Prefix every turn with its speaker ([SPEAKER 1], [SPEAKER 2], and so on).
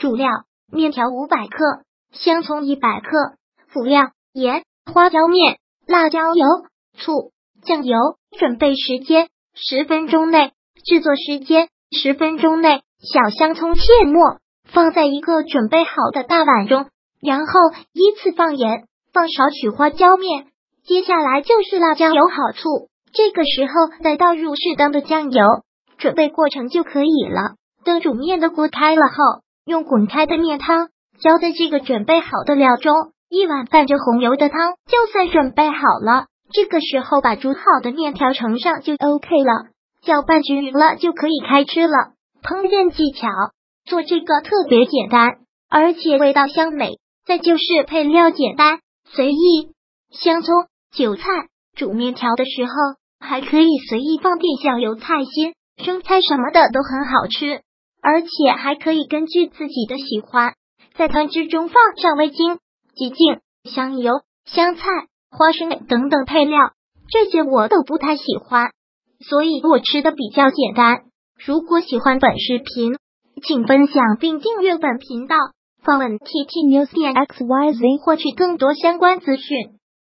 [SPEAKER 1] 主料：面条五百克，香葱一百克，辅料：盐、花椒面、辣椒油、醋、酱油。准备时间十分钟内，制作时间十分钟内。小香葱切末，放在一个准备好的大碗中，然后依次放盐，放少许花椒面。接下来就是辣椒油、好醋。这个时候再倒入适当的酱油，准备过程就可以了。等煮面的锅开了后，用滚开的面汤浇在这个准备好的料中，一碗泛着红油的汤就算准备好了。这个时候把煮好的面条盛上就 OK 了，搅拌均匀了就可以开吃了。烹饪技巧做这个特别简单，而且味道香美。再就是配料简单随意，香葱、韭菜。煮面条的时候还可以随意放点酱油、菜心、生菜什么的都很好吃，而且还可以根据自己的喜欢，在汤汁中放上味精、鸡精、香油、香菜、花生等等配料，这些我都不太喜欢，所以我吃的比较简单。如果喜欢本视频，请分享并订阅本频道，访问 T T News X Y Z 获取更多相关资讯。